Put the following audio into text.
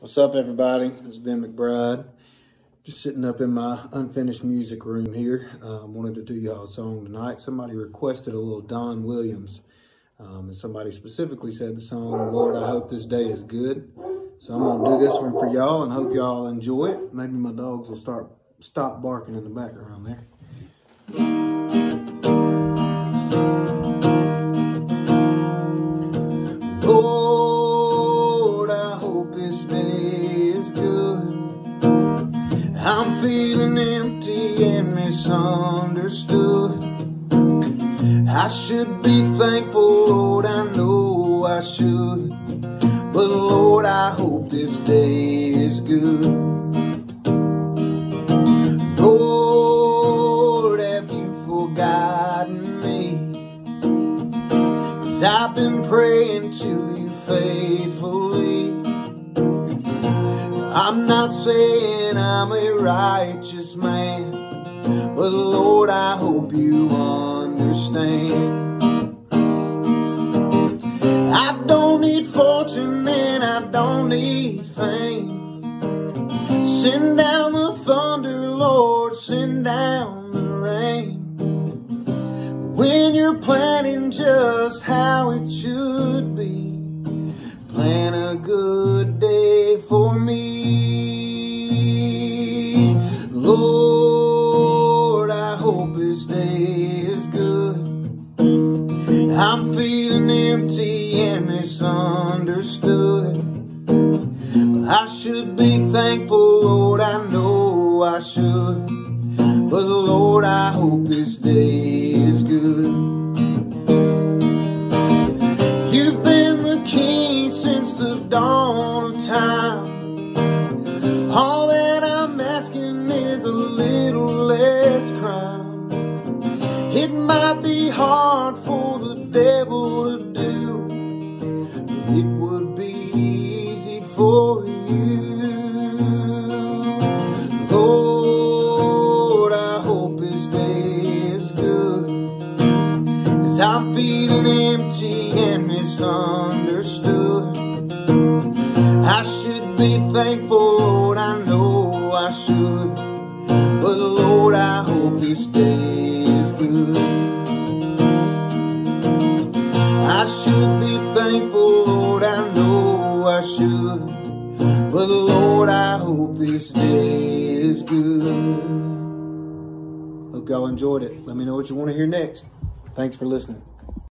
What's up, everybody? It's Ben McBride. Just sitting up in my unfinished music room here. Uh, wanted to do y'all a song tonight. Somebody requested a little Don Williams. Um, and somebody specifically said the song, Lord, I hope this day is good. So I'm going to do this one for y'all and hope y'all enjoy it. Maybe my dogs will start stop barking in the background there. I'm feeling empty and misunderstood. I should be thankful, Lord, I know I should. But Lord, I hope this day is good. Lord, have you forgotten me? Cause I've been praying to you faithfully. I'm not saying I'm a righteous man, but Lord, I hope you understand. I don't need fortune and I don't need fame. Send down the thunder, Lord, send down the rain. When you're planning just how it should Lord, I hope this day is good. I'm feeling empty and misunderstood. I should be thankful, Lord, I know I should. But Lord, I hope this day is good. You've been hard for the devil to do, but it would be easy for you. Lord, I hope this day is good. Cause I'm feeling empty and misunderstood. I should be thankful, Lord, I know I should. But Lord, I hope this day is good. Should be thankful, Lord, I know I should. But Lord, I hope this day is good. Hope y'all enjoyed it. Let me know what you want to hear next. Thanks for listening.